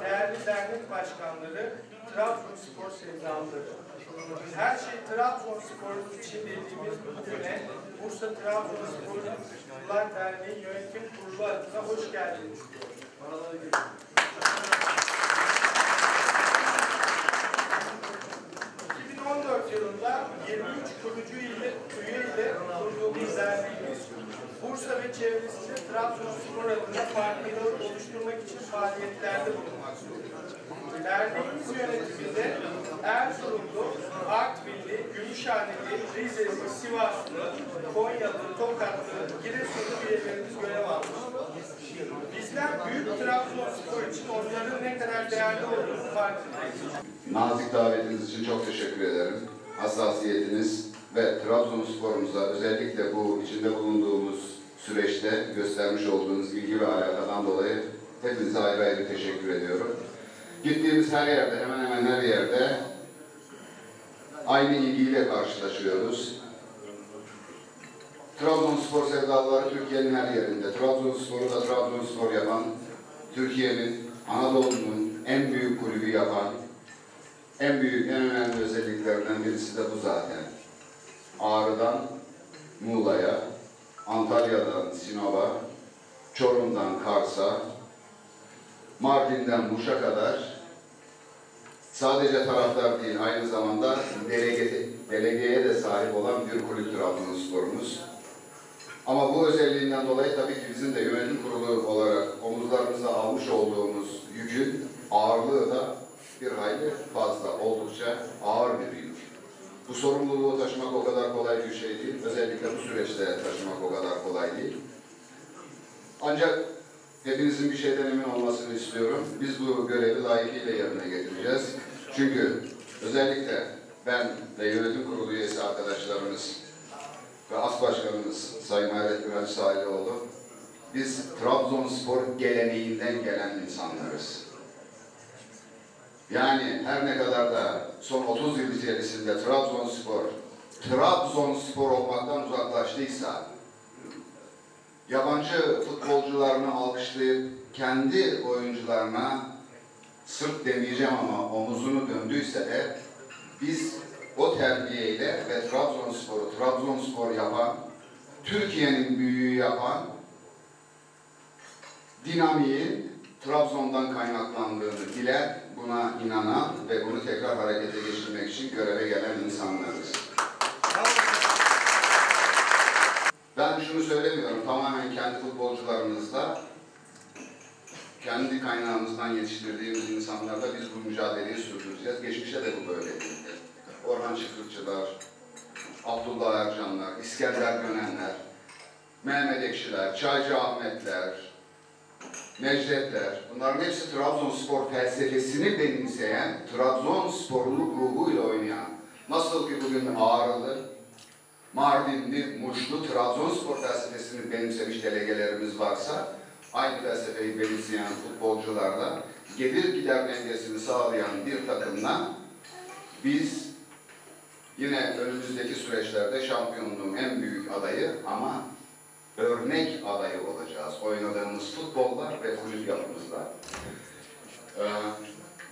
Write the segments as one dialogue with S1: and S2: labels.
S1: değerli dernek başkanları, Trabzonspor sevdalıları. Her şey Trabzonspor'un için dediğimiz güne Bursa Trabzonsporlar Derneği Yönetim Kurulu adına hoş geldiniz Trabzonspor adına farkındalık oluşturmak için faaliyetlerde bulunmaktadır. Derneğimiz yönetiminde Erzurumlu, Artvinli, Gümüşhaneli, Rizeli, Sivaslı, Konyalı, Tokatlı, Giresunlu üyelerimiz görev almıştır. Bizler büyük Trabzonspor için onların ne kadar değerli olduğunu farkındayız.
S2: Nazik davetiniz için çok teşekkür ederim. Hassasiyetiniz ve Trabzonspor'umuza özellikle bu içinde bulunduğumuz süreçte göstermiş olduğunuz ilgi ve alakadan dolayı hepinize ayrı ayrı teşekkür ediyorum. Gittiğimiz her yerde, hemen hemen her yerde aynı ilgiyle karşılaşıyoruz. Trabzonspor sevdalıları Türkiye'nin her yerinde. Trabzonspor'u da Trabzonspor yapan, Türkiye'nin, Anadolu'nun en büyük kulübü yapan, en büyük, en önemli özelliklerinden birisi de bu zaten. Ağrı'dan Muğla'ya, Antalya'dan Sinop'a, Çorum'dan Kars'a, Mardin'den Muş'a kadar sadece taraftar değil, aynı zamanda delege, delegeye de sahip olan bir kulüp Trabzonspor'umuz. Ama bu özelliğinden dolayı tabii ki bizim de yönetim kurulu olarak omuzlarımıza almış olduğumuz yükün ağırlığı da bir hayli fazla, Bu sorumluluğu taşımak o kadar kolay bir şey değil. Özellikle bu süreçte taşımak o kadar kolay değil. Ancak hepinizin bir şeyden emin olmasını istiyorum. Biz bu görevi layıkıyla yerine getireceğiz. Çünkü özellikle ben ve yönetim kurulu üyesi arkadaşlarımız ve as başkanımız Sayın Hayrettin Ali Sahilioğlu biz Trabzonspor geleneğinden gelen insanlarız. Yani her ne kadar da son 30 yıl içerisinde Trabzonspor, Trabzonspor olmaktan uzaklaştıysa, yabancı futbolcularını alkışlayıp kendi oyuncularına sırt demeyeceğim ama omuzunu döndüyse de biz o terbiyeyle ve Trabzonspor'u Trabzonspor yapan, Türkiye'nin büyüğü yapan dinamiğin Trabzon'dan kaynaklandığını bilen, buna inanan ve bunu tekrar harekete geçirmek için göreve gelen insanlarız. Ben şunu söylemiyorum, tamamen kendi futbolcularımızla, kendi kaynağımızdan yetiştirdiğimiz insanlarla biz bu mücadeleyi sürdüreceğiz. Geçmişte de bu böyleydi. Orhan Çıkırçılar, Abdullah Ercanlar, İskender Gönenler, Mehmet Ekşiler, Çaycı Ahmetler, Necdetler, bunların hepsi Trabzonspor felsefesini benimseyen, Trabzonsporluluk ruhuyla oynayan, nasıl ki bugün Ağrılı, Mardinli, Muşlu, Trabzonspor felsefesini benimsemiş delegelerimiz varsa, aynı felsefeyi benimseyen futbolcularla gelir gider dengesini sağlayan bir takımla biz yine önümüzdeki süreçlerde şampiyonluğun en büyük adayı ama örnek adayı olacağız. Oynadığımız futbolla ve kulüp yapımızla. Ee,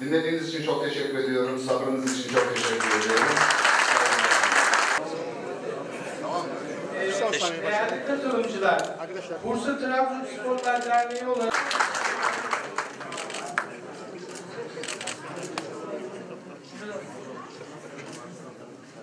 S2: dinlediğiniz için çok teşekkür ediyorum. Sabrınız için çok teşekkür ediyorum.
S1: Değerli katılımcılar, Bursa Trabzonsporlar Derneği olarak